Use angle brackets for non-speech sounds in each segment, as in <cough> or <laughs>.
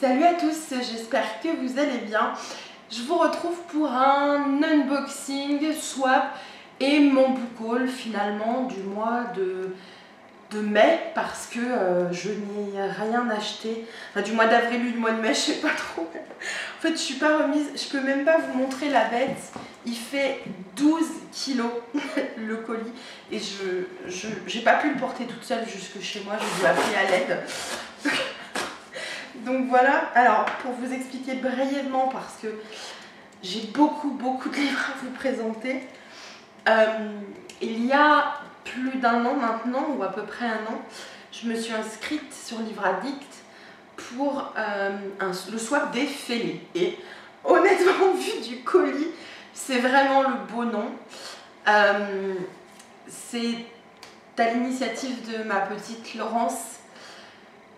Salut à tous, j'espère que vous allez bien. Je vous retrouve pour un unboxing, swap et mon book haul finalement du mois de, mai parce que euh, je n'ai rien acheté. Enfin du mois d'avril ou du mois de mai, je sais pas trop. En fait je suis pas remise, je peux même pas vous montrer la bête. Il fait 12 kilos <laughs> le colis et je j'ai pas pu le porter toute seule jusque chez moi, je dû appeler à l'aide. <laughs> Donc voilà, alors pour vous expliquer brièvement parce que j'ai beaucoup beaucoup de livres à vous présenter. Euh, il y a plus d'un an maintenant, ou à peu près un an, je me suis inscrite sur Livre Addict pour euh, le swap des fêlés. Et honnêtement, <laughs> vu du colis, c'est vraiment le beau nom. Euh, c'est à l'initiative de ma petite Laurence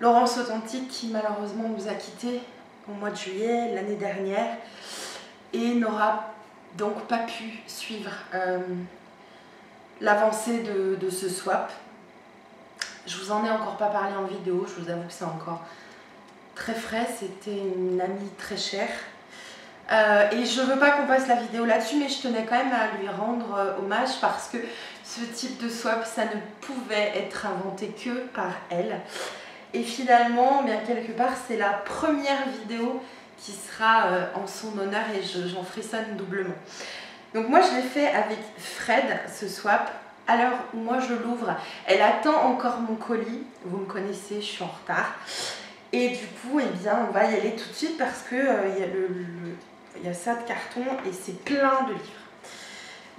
Laurence Authentique qui malheureusement nous a quittés au mois de juillet l'année dernière et n'aura donc pas pu suivre euh, l'avancée de, ce swap. Je vous en ai encore pas parlé en vidéo, je vous avoue que c'est encore très frais, c'était une amie très chère. Euh, et je veux pas qu'on passe la vidéo là-dessus, mais je tenais quand même à lui rendre euh, hommage parce que ce type de swap, ça ne pouvait être inventé que par elle. Et finalement, bien quelque part, c'est la première vidéo qui sera euh, en son honneur et j'en frissonne doublement. Donc moi, je l'ai fait avec Fred, ce swap. À l'heure où moi je l'ouvre, elle attend encore mon colis. Vous me connaissez, je suis en retard. Et du coup, eh bien, on va y aller tout de suite parce qu'il euh, a y a ça de carton et c'est plein de livres.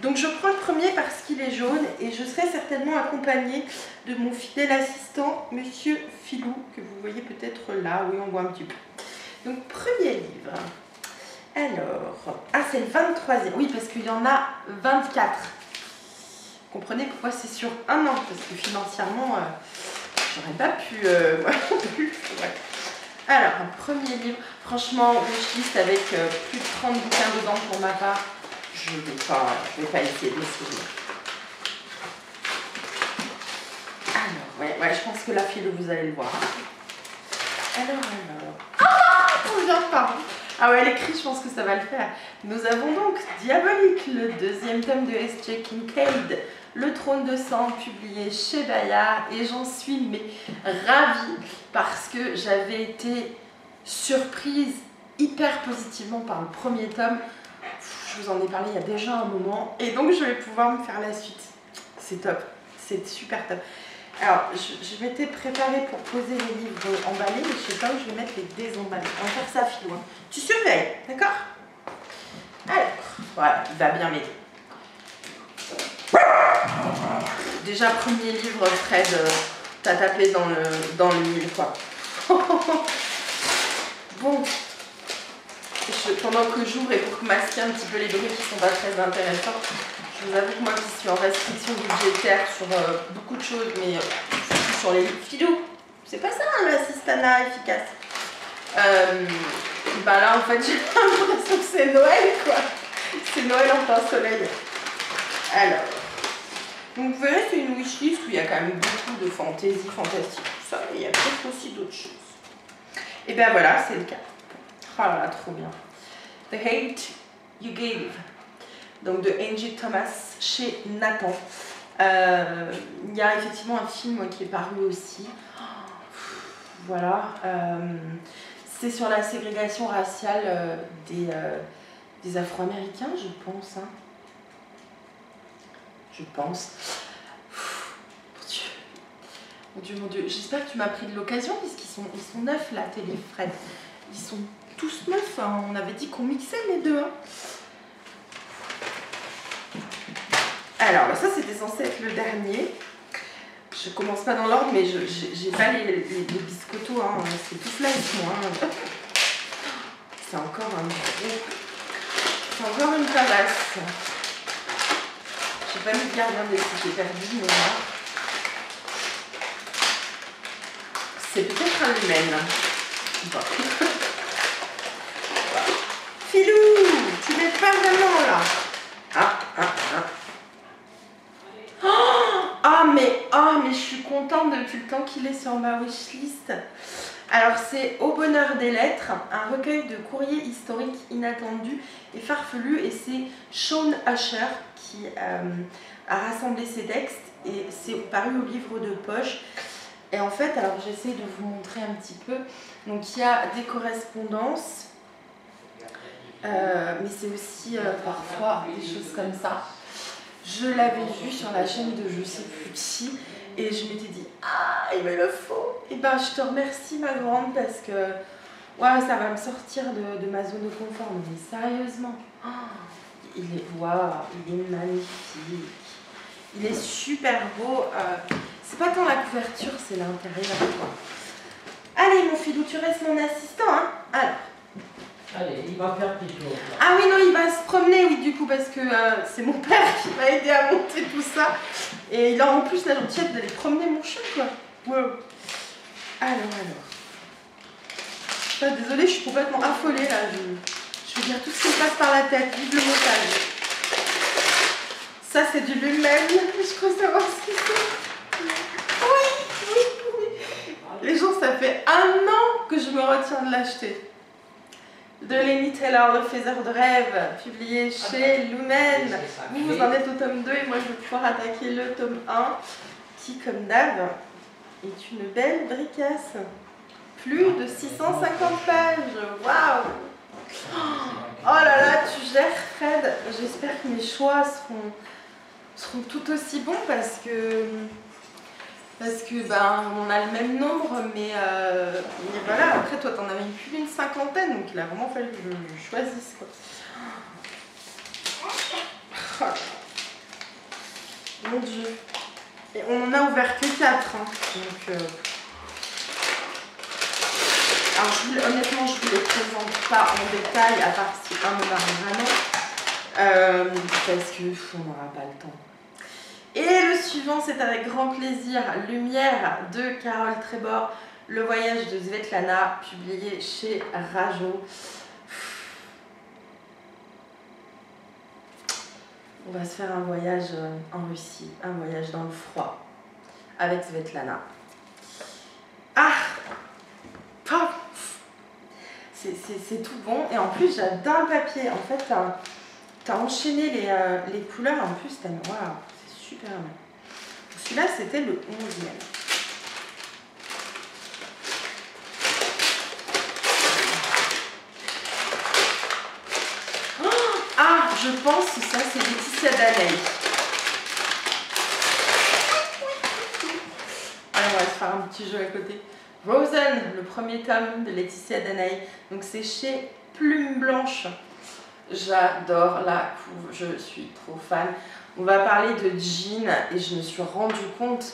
Donc je prends le premier parce qu'il est jaune et je serai certainement accompagnée de mon fidèle assistant, Monsieur Filou, que vous voyez peut-être là, oui on voit un petit peu. Donc premier livre. Alors, ah c'est le 23e, oui parce qu'il y en a 24. comprenez pourquoi c'est sur un an, parce que financièrement, euh, j'aurais pas pu... Euh, <laughs> Alors, un premier livre, franchement, wishlist avec euh, plus de 30 bouquins dedans pour ma part je ne vais, pas, vais pas essayer de souvenir. Alors, ouais, ouais, je pense que la fille, vous allez le voir. Alors, alors. Ah, bien, pardon. Ah ouais, elle écrit, je pense que ça va le faire. Nous avons donc Diabolique, le deuxième tome de S.J. Kincaid, Le trône de sang, publié chez Bayard. Et j'en suis mais ravie parce que j'avais été surprise hyper positivement par le premier tome je vous en ai parlé il y a déjà un moment. Et donc, je vais pouvoir me faire la suite. C'est top. C'est super top. Alors, je, m'étais préparée pour poser les livres emballés, mais je sais pas où je vais mettre les désemballés. On va faire ça fil loin. Tu surveilles, d'accord? Alors, voilà, il va bien m'aider. Déjà, premier livre, Fred, euh, t'as tapé dans le, dans le mille, quoi. <laughs> bon, pendant que j'ouvre et pour masquer un petit peu les bruits qui sont pas très intéressants, je vous avoue que moi qui suis en restriction budgétaire sur euh, beaucoup de choses, mais euh, sur les filous, c'est pas ça hein, l'assistana efficace. Euh, bah là en fait <laughs> j'ai l'impression que c'est Noël quoi. C'est Noël en plein soleil. Alors, donc vous verrez c'est une wishlist où il y a quand même beaucoup de fantaisie, fantastique, tout ça, mais il y a peut-être aussi d'autres choses. Et ben voilà, c'est le cas. Oh là là, trop bien. The Hate You Gave, donc de Angie Thomas chez Nathan. Euh, il y a effectivement un film qui est paru aussi. Voilà. Euh, c'est sur la ségrégation raciale euh, des, des Afro-Américains, je pense. Hein. Je pense. mon Dieu. Mon Dieu. J'espère que tu m'as pris de l'occasion, puisqu'ils sont, ils sont neufs là, livres, Fred. Ils sont tous neufs. Hein. On avait dit qu'on mixait les deux. Hein. Alors, ça, c'était censé être le dernier. Je commence pas dans l'ordre, mais j'ai pas les, les, biscottos. Hein. C'est tout là moi. C'est encore un. C'est encore une tabasse. J'ai pas mis de gardien de j'ai perdu, mais. C'est peut-être un humain. Bon. <laughs> Filou, pas vraiment là. Ah, ah, ah. Oh, ah, mais, ah, mais je suis contente depuis le temps qu'il est sur ma wishlist. Alors c'est Au bonheur des lettres, un recueil de courriers historiques inattendus et farfelus et c'est Sean Asher qui euh, a rassemblé ces textes et c'est paru au livre de poche. Et en fait, alors j'essaie de vous montrer un petit peu. Donc il y a des correspondances, euh, mais c'est aussi euh, parfois des choses comme ça. Je l'avais vu sur la chaîne de je sais plus qui et je m'étais dit ah il me le faut. Et ben je te remercie ma grande parce que ouais, ça va me sortir de, ma zone de confort. Mais sérieusement, oh, il est waouh, il est magnifique. Il est super beau. Euh, c'est pas tant la couverture, c'est l'intérieur. Allez mon filou, tu restes mon assistant, hein Alors. Allez, il va faire. Ah oui, non, il va se promener, oui, du coup, parce que euh, c'est mon <laughs> père qui m'a aidé à monter tout ça. Et il a en plus la gentillesse d'aller promener mon chat, quoi. Wow. Alors, alors. Ah, désolée, je suis complètement affolée, là. Je, je veux dire tout ce qui me passe par la tête. Vive le montage. Ça, c'est du lumen. Je crois savoir ce que c'est. Oui, oui, oui. Les gens, ça fait un an que je me retiens de l'acheter de Lenny Taylor, Le faiseur de rêve, publié chez Lumen. Vous, vous en êtes au tome 2 et moi je vais pouvoir attaquer le tome 1 qui, comme d'hab, est une belle bricasse. Plus de 650 pages. Waouh Oh là là, tu gères Fred. J'espère que mes choix seront, seront tout aussi bons parce que parce que ben on a le même nombre, mais, euh, voilà, après toi t'en avais plus d'une cinquantaine, donc il a vraiment fallu que je, choisisse quoi. Mon dieu. Et on en a ouvert que 4. Hein, donc, euh, Alors honnêtement je ne vous les présente pas en détail, à part si un me marre vraiment. Euh, parce que on n'aura pas le temps. Et le suivant, c'est avec grand plaisir Lumière de Carole Trébor, Le voyage de Svetlana, publié chez Rajo. On va se faire un voyage euh, en Russie, un voyage dans le froid avec Svetlana. Ah C'est tout bon et en plus j'adore le papier. En fait, tu as, enchaîné les, euh, les, couleurs en plus, t'as Waouh Celui-là, c'était le 11e. ah, je pense que ça, c'est Laetitia Daney. Allez, on va se faire un petit jeu à côté. Rosen, le premier tome de Laetitia Daney. Donc, c'est chez Plume Blanche. J'adore la couve, je suis trop fan. On va parler de jean et je me suis rendu compte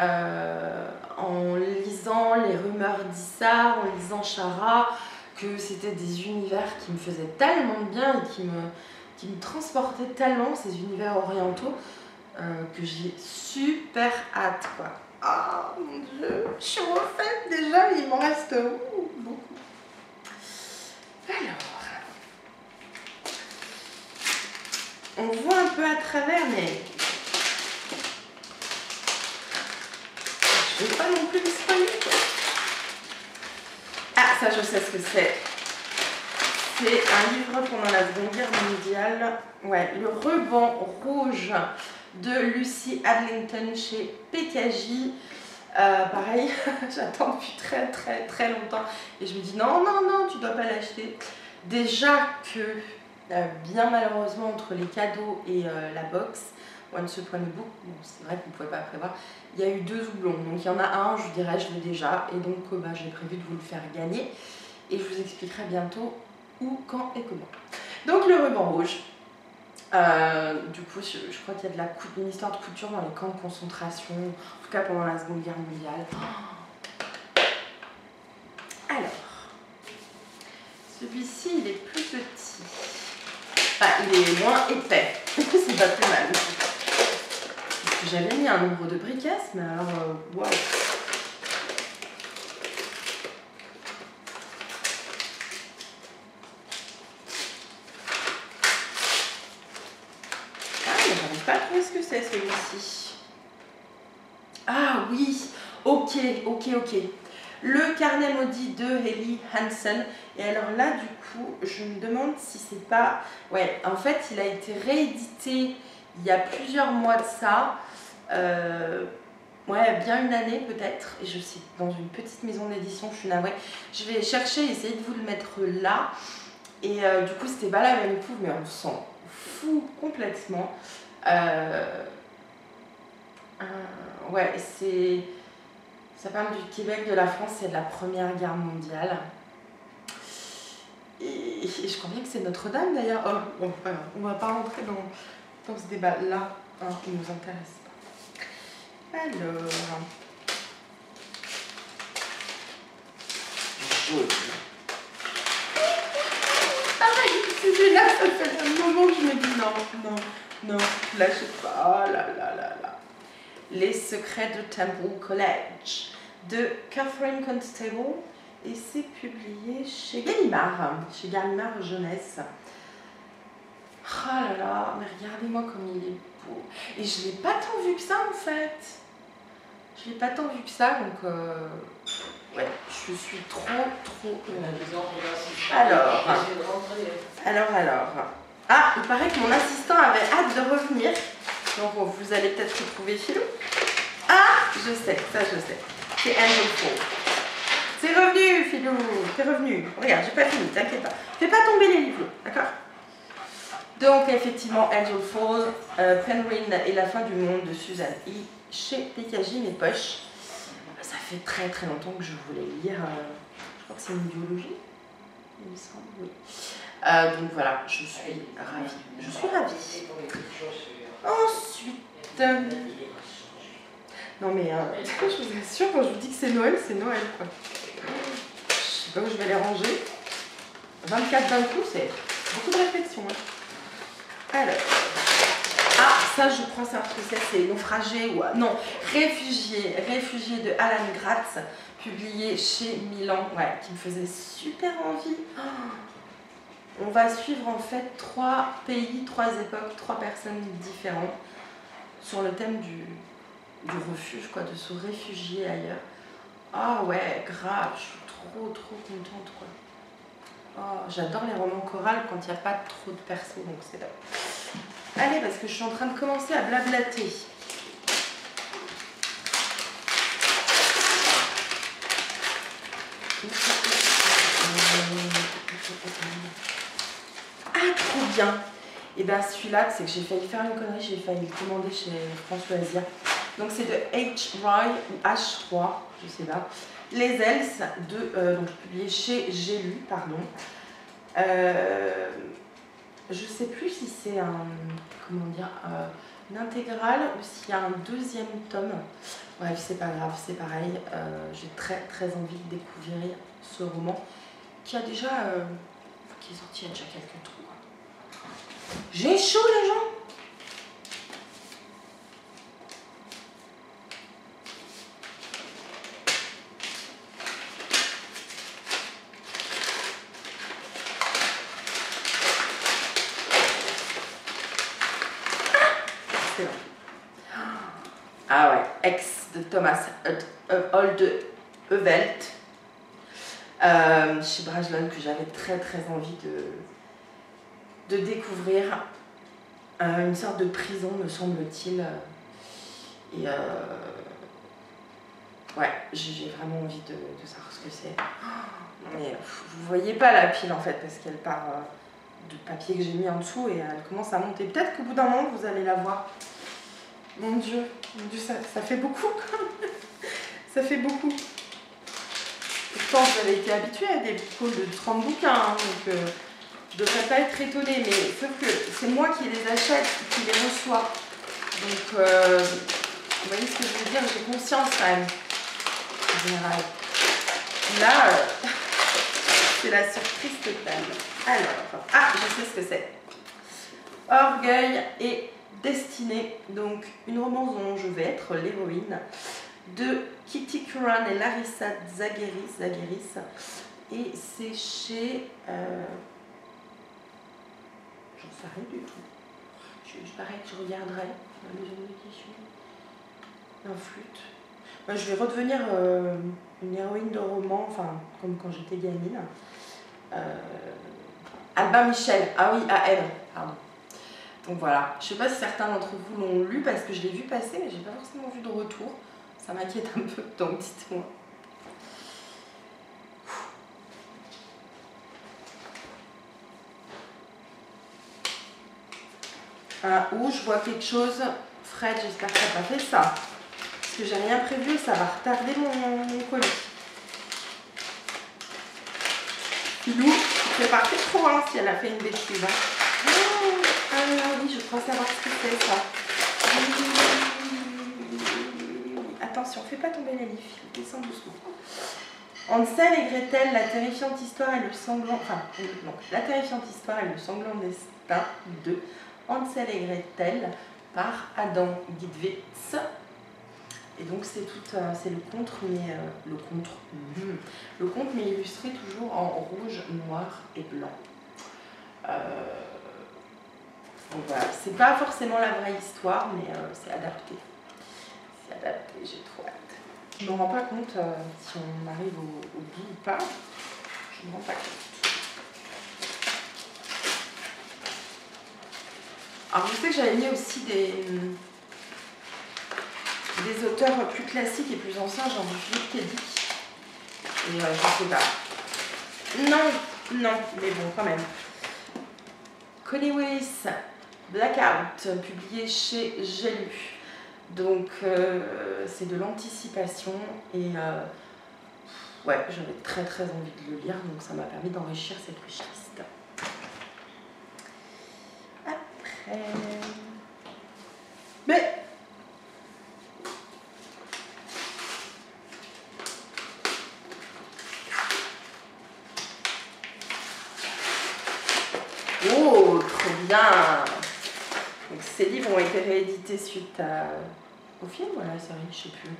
euh, en lisant les rumeurs d'Issar, en lisant Chara, que c'était des univers qui me faisaient tellement bien et qui me, transportaient tellement, ces univers orientaux, euh, que j'ai super hâte quoi. Ah mon dieu, je suis refaite déjà, il m'en reste beaucoup. Alors. On voit un peu à travers, mais je ne vais pas non plus me spoiler. Ah, ça, je sais ce que c'est. C'est un livre pendant la Seconde Guerre mondiale. Ouais, Le ruban rouge de Lucy Adlington chez PKJ. Euh, pareil, <laughs> j'attends depuis très très très longtemps et je me dis non, non, non, tu dois pas l'acheter. Déjà que bien malheureusement entre les cadeaux et euh, la box, Upon a Book, bon, c'est vrai qu'on ne pouvait pas prévoir, il y a eu deux doublons. Donc il y en a un, je dirais, je l'ai déjà, et donc euh, bah, j'ai prévu de vous le faire gagner. Et je vous expliquerai bientôt où, quand et comment. Donc le ruban rouge. du coup, je, crois qu'il y a de la une histoire de couture dans les camps de concentration, en tout cas pendant la Seconde Guerre mondiale. Alors, celui-ci, il est plus petit. Enfin, il est moins épais. <laughs> c'est pas plus mal. J'avais mis un nombre de briquettes, mais alors, euh, waouh. Ah, à trouver ce que c'est celui-ci. Ah oui, ok, ok, ok. Le carnet maudit de Ellie Hansen. Et alors là, du coup, je me demande si c'est pas... Ouais, en fait, il a été réédité il y a plusieurs mois de ça. Euh, Ouais, bien une année peut-être. Et je suis dans une petite maison d'édition, je suis navrée. Je vais chercher, essayer de vous le mettre là. Et euh, du coup, c'était pas la même couve, mais on s'en fout complètement. Euh, ouais, c'est. Ça parle du Québec, de la France et de la Première Guerre mondiale. Et, je crois bien que c'est Notre-Dame d'ailleurs. Oh, bon, on va pas rentrer dans, dans ce débat-là hein, qui nous intéresse. Alors. Jaune. Ah, c'est là, ça fait un moment que je me dis non, non, non, lâche pas. Oh là là là là. Les secrets de Temple College de Catherine Constable et c'est publié chez Gallimard, chez Gallimard Jeunesse. Oh là là, mais regardez-moi comme il est beau. Et je l'ai pas tant vu que ça en fait. Je l'ai pas tant vu que ça, donc euh, ouais, je suis trop, trop Alors, alors, alors. Ah, il paraît que mon assistant avait hâte de revenir. Donc vous allez peut-être retrouver Philou. Ah, je sais, ça je sais. C'est Angel Fall. C'est revenu, Philou. C'est revenu. Regarde, j'ai pas fini, t'inquiète pas. Fais pas tomber les livres, d'accord? Donc effectivement, Angel Fall, euh, Penryn et la fin du monde de Suzanne E chez PKJ, mes poches. Ça fait très très longtemps que je voulais lire, euh, je crois que c'est une biologie, il me semble, oui. Euh, donc voilà, je suis ravie. Je suis ravie. Ensuite, non mais euh, <laughs> je vous assure, quand je vous dis que c'est Noël, c'est Noël quoi. Je sais pas où je vais les ranger. 24 d'un coup, c'est beaucoup de réflexion. Hein. Alors. Ah, ça je crois savoir ce que c'est, c'est Naufragé ou... Non, Réfugié, Réfugié de Alan Gratz, publié chez Milan, ouais, qui me faisait super envie. Oh. On va suivre en fait trois pays, trois époques, trois personnes différentes sur le thème du, du refuge, quoi, de se réfugier ailleurs. Ah ouais, grave, je suis trop trop contente quoi. Oh, J'adore les romans chorales quand il n'y a pas trop de persos, donc c'est là. Allez, parce que je suis en train de commencer à blablater. Ah, trop bien Et eh bien celui-là, c'est que j'ai failli faire une connerie, j'ai failli le commander chez François Azia. Donc c'est de H. Roy ou H. Roy, je sais pas. Les Else, de, euh, donc publié chez J'ai lu, pardon. Euh, je sais plus si c'est un, comment dire, euh, une intégrale ou s'il y a un deuxième tome. Bref, c'est pas grave, c'est pareil. Euh, j'ai très très envie de découvrir ce roman qui a déjà, qui est sorti il y a déjà quelques trous. J'ai chaud les gens! Ah ouais, ex de Thomas Old Evelt euh, chez Brajlon que j'avais très très envie de, découvrir. Euh, une sorte de prison, me semble-t-il. Et euh, ouais, j'ai vraiment envie de, savoir ce que c'est. Mais vous voyez pas la pile en fait, parce qu'elle part de papier que j'ai mis en dessous et elle commence à monter. Peut-être qu'au bout d'un moment, vous allez la voir. Mon Dieu, mon Dieu ça, ça fait beaucoup. <laughs> ça fait beaucoup. Pourtant, j'avais été habituée à des pôles de 30 bouquins, hein, donc euh, je ne devrais pas être étonnée, mais sauf que c'est moi qui les achète, qui les reçois. Donc, euh, vous voyez ce que je veux dire, j'ai conscience quand même, en général. Là, euh, <laughs> c'est la surprise totale. Alors, ah, je sais ce que c'est. Orgueil et Destinée, donc une romance dont je vais être l'héroïne, de Kitty Curran et Larissa Zagueris. Zagueris et c'est chez. Euh, J'en sais rien du tout. Je, pareil que je regarderai. Un flûte. je vais redevenir euh, une héroïne de roman, enfin, comme quand j'étais gamine. Euh, Albin Michel, ah oui, à elle, pardon. Donc voilà, je sais pas si certains d'entre vous l'ont lu parce que je l'ai vu passer, mais j'ai pas forcément vu de retour. Ça m'inquiète un peu, donc dites-moi. Ah, ou je vois quelque chose. Fred, j'espère que tu n'as pas fait ça. Parce que j'ai rien prévu ça va retarder mon, colis. Filou, tu partie trop hein, si elle a fait une bêtise. Hein. Ah oui, je crois savoir ce que c'est ça. Attention, fais pas tomber les livres, descends doucement. Ansel et Gretel, la terrifiante histoire et le sanglant. Enfin, non, la terrifiante histoire et le sanglant destin de Hansel et Gretel par Adam Gidwitz. Et donc c'est tout, euh, c'est le contre, mais euh, le mhm. le mais illustré toujours en rouge, noir et blanc. Euh, donc voilà, c'est pas forcément la vraie histoire, mais c'est adapté. J'ai trop hâte. Je me rends pas compte si on arrive au, bout ou pas. Je me rends pas compte. Alors je sais que j'avais mis aussi des, des auteurs plus classiques et plus anciens, genre Philippe Kédic. Et euh, je sais pas. Non, non, mais bon, quand même. Connie Willis, Blackout, publié chez J'ai. Donc, euh, c'est de l'anticipation et euh, ouais, j'avais très très envie de le lire, donc ça m'a permis d'enrichir cette wishlist. Mais Oh, trop bien Donc, Ces livres ont été réédités suite à... au film ou à la série, je sais plus.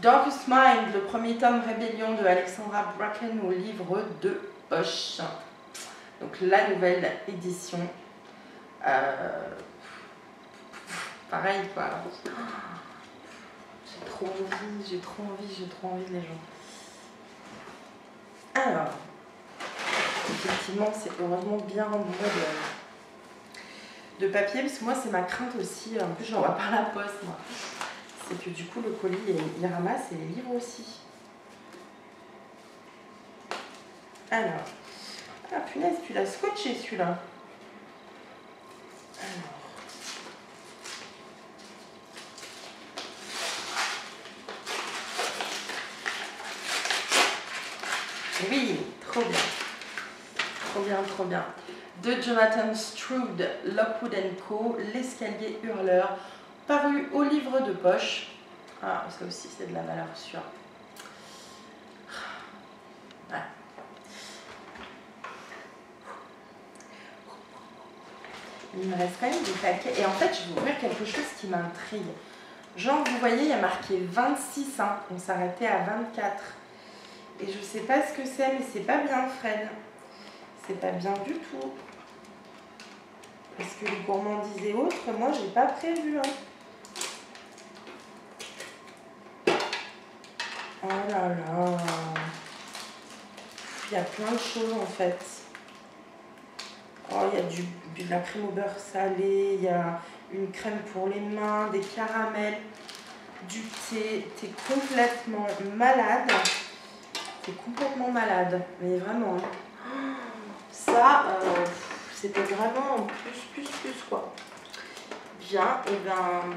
Darkest Mind, le premier tome Rébellion de Alexandra Bracken au livre de poche. Donc la nouvelle édition euh, pareil quoi. J'ai trop envie, j'ai trop envie, j'ai trop envie les gens. Alors, effectivement, c'est heureusement bien rembourré de, de, papier, parce que moi, c'est ma crainte aussi. En plus, je l'envoie par la poste, moi. C'est que du coup, le colis, il ramasse et les livres aussi. Alors, ah punaise, tu l'as scotché celui-là. Oui, trop bien. Trop bien, trop bien. De Jonathan Stroud, Lockwood Co, L'escalier hurleur, paru au livre de poche. Ah, ça aussi, c'est de la valeur sûre. Il me reste quand même des paquets. Et en fait, je vais ouvrir quelque chose qui m'intrigue. Genre, vous voyez, il y a marqué 26, hein. on s'arrêtait à 24. Et je sais pas ce que c'est, mais c'est pas bien, Fred. C'est pas bien du tout. Parce que les gourmandises et autres, moi, j'ai pas prévu. Hein. Oh là là. Il y a plein de choses, en fait. Oh, il y a du, de la crème au beurre salé, il y a une crème pour les mains, des caramels, du thé. T'es complètement malade. T'es complètement malade. Mais vraiment. Ça, euh, c'était vraiment plus, plus, plus quoi. Bien, et ben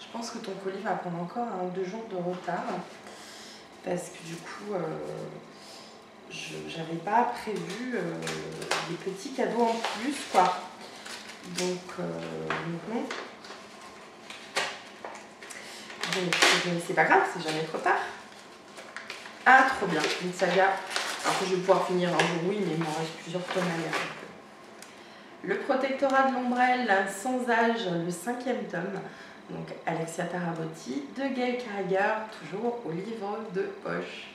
je pense que ton colis va prendre encore deux jours de retard. Parce que du coup, euh, je pas prévu euh, des petits cadeaux en plus, quoi. Donc, euh, non. Donc, c'est pas grave, c'est jamais trop tard. Ah, trop bien, une saga. Alors que je vais pouvoir finir un jour, oui, mais il m'en reste plusieurs tomes à lire. Le protectorat de l'ombrelle sans âge, le cinquième tome. Donc, Alexia Tarabotti, de Gail Carragher, toujours au livre de poche.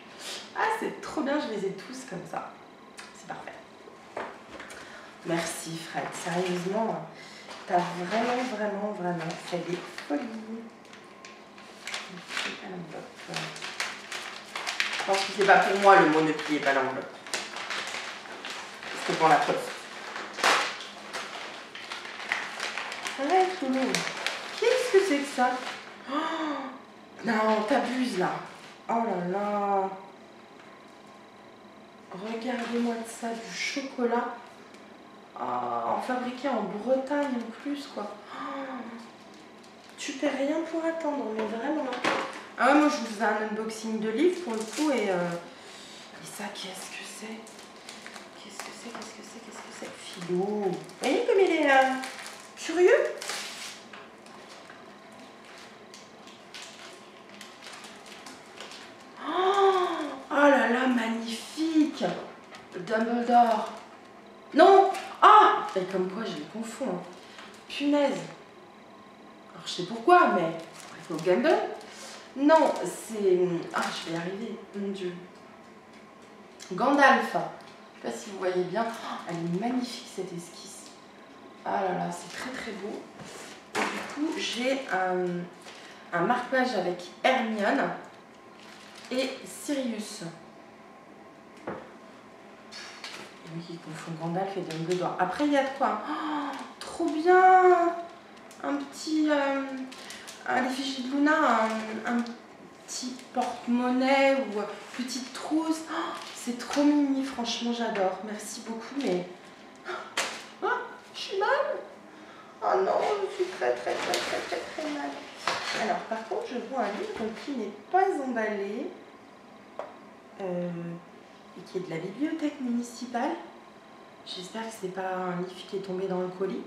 Ah, c'est trop bien, je les ai tous comme ça. C'est parfait. Merci Fred, sérieusement, t'as vraiment, vraiment, vraiment fait des folies. Je pense que c'est pas pour moi le mot ne pliez pas l'enveloppe. C'est pour la poste. Ouais, Loulou. Qu'est-ce que c'est que ça oh Non, t'abuses là. Oh là là. Regardez-moi de ça, du chocolat. En fabriqué en Bretagne en plus, quoi. Oh, tu fais rien pour attendre, mais vraiment. Ah moi je vous faisais un unboxing de livres pour le coup et, euh, et ça, qu'est-ce que c'est? Qu'est-ce que c'est? Qu'est-ce que c'est? Qu'est-ce que c'est? Philo Vous voyez comme il est euh, curieux oh, oh là là, magnifique Dumbledore Non Ah Et comme quoi je les confonds. hein. Punaise Alors je sais pourquoi, mais Gamble non, c'est. Ah, je vais y arriver, mon dieu. Gandalf. Je sais pas si vous voyez bien. Oh, elle est magnifique cette esquisse. Ah là là, c'est très très beau. Et du coup, j'ai un, un marque-page avec Hermione et Sirius. Oui, ils confondent Gandalf et Dumbledore. Après, il y a de quoi Oh, Trop bien Un petit. euh, à de Luna un, petit porte-monnaie ou petite trousse. Oh, c'est trop mimi, franchement, j'adore. Merci beaucoup, mais. Oh, je suis mal. Oh non, je suis très, très, très, très, très, très mal. Alors, par contre, je vois un livre qui n'est pas emballé euh, et qui est de la bibliothèque municipale. J'espère que c'est pas un livre qui est tombé dans le colis.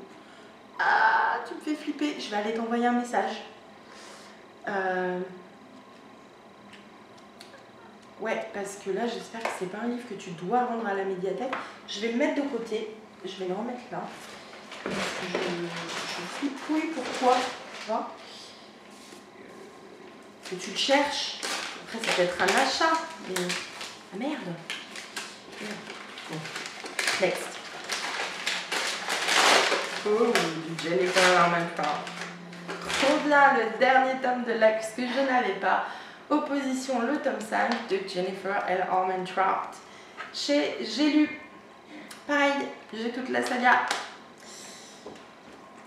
Ah, tu me fais flipper. Je vais aller t'envoyer un message. Euh, Ouais, parce que là, j'espère que c'est pas un livre que tu dois rendre à la médiathèque. Je vais le mettre de côté. Je vais le remettre là. Je, je flipouille pourquoi, tu vois. Que tu le cherches. Après, ça peut être un achat. Mais... Ah merde. Next. Oh, du Jennifer Armentrout. Trop bien, le dernier tome de Lex que je n'avais pas. Opposition, le tome 5 de Jennifer L. Armentrout. Chez J'ai lu. Pareil, j'ai toute la saga.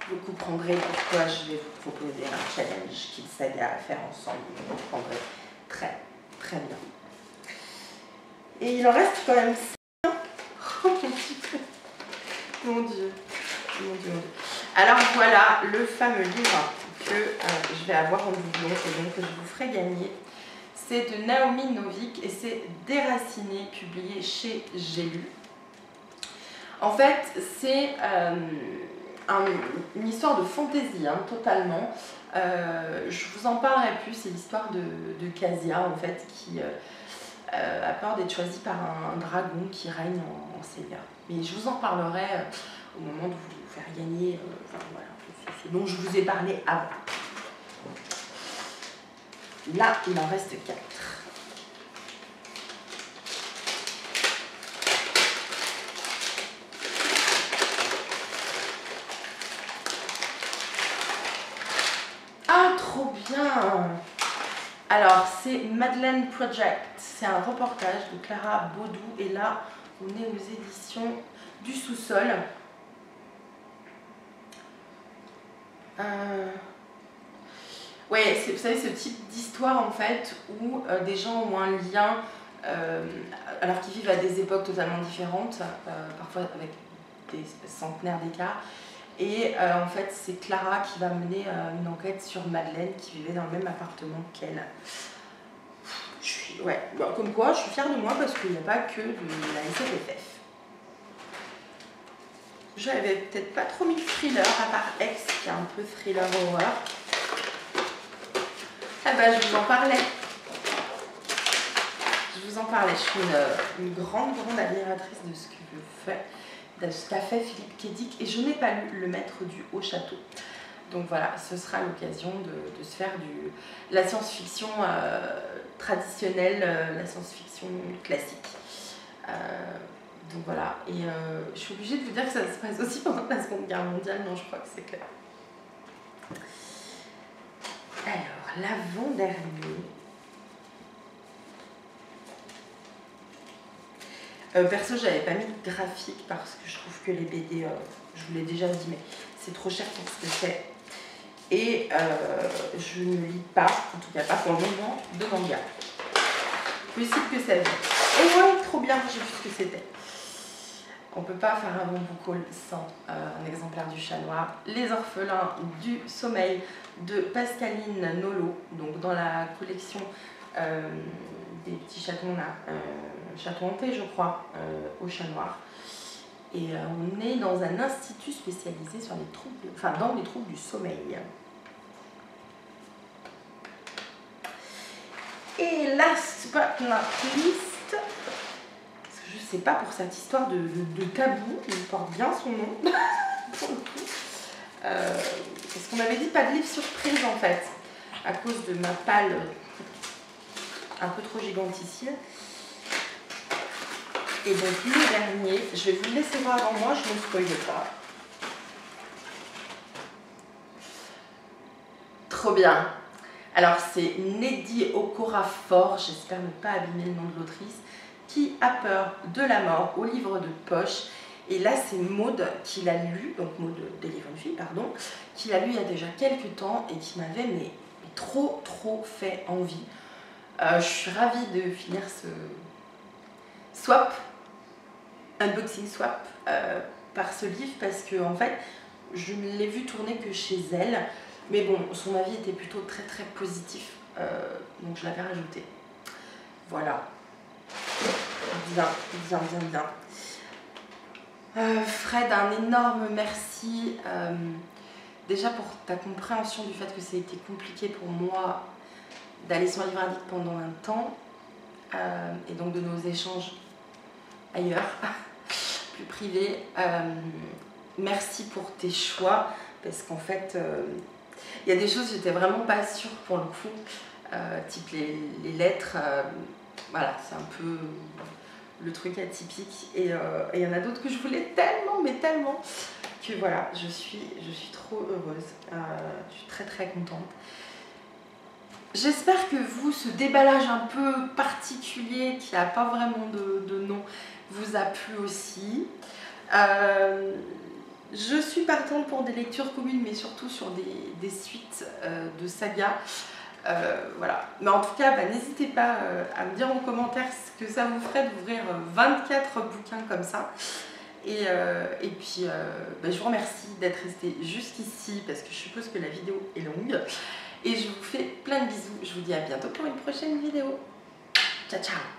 Vous comprendrez pourquoi je vais vous proposer un challenge Kill Saga à faire ensemble. Vous comprendrez très, très bien. Et il en reste quand même 5. Oh mon dieu. Mon dieu. Mon dieu. Alors voilà le fameux livre que euh, je vais avoir en doublon et donc que je vous ferai gagner. C'est de Naomi Novik et c'est Déraciné, publié chez J'ai lu. En fait, c'est euh, un- une histoire de fantaisie, hein, totalement. Euh, je vous en parlerai plus, c'est l'histoire de, de Casia, en fait, qui euh, a peur d'être choisie par un, dragon qui règne en, Seigneur. Mais je vous en parlerai euh, au moment de vous faire gagner euh, ce dont je vous ai parlé avant. Là, il en reste 4. Ah, trop bien Alors, c'est Madeleine Project. C'est un reportage de Clara Baudou. Et là, on est aux éditions du sous-sol. Euh, Ouais, vous savez, ce type d'histoire en fait où euh, des gens ont un lien, euh, alors qu'ils vivent à des époques totalement différentes, euh, parfois avec des centenaires d'écart. Et en fait, c'est Clara qui va mener une enquête sur Madeleine qui vivait dans le même appartement qu'elle. Comme quoi, je suis fière de moi parce qu'il n'y a pas que de la SFFF. J'avais peut-être pas trop mis de thriller à part Ex qui est un peu thriller horreur. Ah bah je vous en parlais. Je vous en parlais. Je suis une, une grande, grande admiratrice de ce que de ce qu'a fait Philippe Kédic et je n'ai pas lu Le Maître du Haut Château. Donc voilà, ce sera l'occasion de, se faire du, la science-fiction euh, traditionnelle, euh, la science-fiction classique. Euh, donc voilà, et je suis obligée de vous dire que ça se passe aussi pendant la Seconde Guerre mondiale, non je crois que c'est clair. Alors, l'avant-dernier. Perso, j'avais pas mis de graphique parce que je trouve que les BD, je vous l'ai déjà dit, mais c'est trop cher pour ce que c'est. Et euh, je ne lis pas, en tout cas pas pour le moment, de manga. Possible que ça vienne. Et ouais, trop bien, j'ai vu ce que c'était. On peut pas faire un bon boucle sans un exemplaire du chat noir. Les orphelins du sommeil de Pascaline Nolo, donc dans la collection des petits chatons là Château Hanté, je crois, euh, au Chat Noir. Et euh, on est dans un institut spécialisé sur les troubles, enfin dans les troubles du sommeil. Et last but not least, je sais pas pour cette histoire de, tabou, il porte bien son nom, <laughs> pour le coup. Euh, parce qu'on m'avait dit pas de livre surprise en fait, à cause de ma palle un peu trop giganticile. Et donc le dernier, je vais vous le laisser voir avant moi, je ne spoil pas. Trop bien. Alors c'est Neddy Okorafor, j'espère ne pas abîmer le nom de l'autrice, qui a peur de la mort au livre de poche. Et là c'est Maude qui l'a lu, donc Maude livres de fille, pardon, qui l'a lu il y a déjà quelques temps et qui m'avait mais, trop trop fait envie. Euh, je suis ravie de finir ce swap unboxing swap euh, par ce livre parce que en fait je ne l'ai vu tourner que chez elle mais bon son avis était plutôt très très positif. Euh, donc je l'avais rajouté. Voilà. Bien bien bien bien. Euh, Fred un énorme merci. Déjà pour ta compréhension du fait que ça a été compliqué pour moi d'aller sur Livre Addict pendant un temps et donc de nos échanges ailleurs <laughs> privé. Euh, merci pour tes choix, parce qu'en fait, euh, il y a des choses, j'étais vraiment pas sûre pour le coup, euh, type les, lettres, voilà, c'est un peu le truc atypique. Et il y en a d'autres que je voulais tellement, mais tellement, que voilà, je suis, je suis trop heureuse. je suis très très contente. J'espère que vous, ce déballage un peu particulier qui n'a pas vraiment de nom, vous a plu aussi. Euh, je suis partante pour des lectures communes, mais surtout sur des, suites euh, de sagas. Euh, voilà. Mais en tout cas, bah, n'hésitez pas à me dire en commentaire ce que ça vous ferait d'ouvrir 24 bouquins comme ça. Et, puis, bah, je vous remercie d'être resté jusqu'ici parce que je suppose que la vidéo est longue. Et je vous fais plein de bisous. Je vous dis à bientôt pour une prochaine vidéo. Ciao, ciao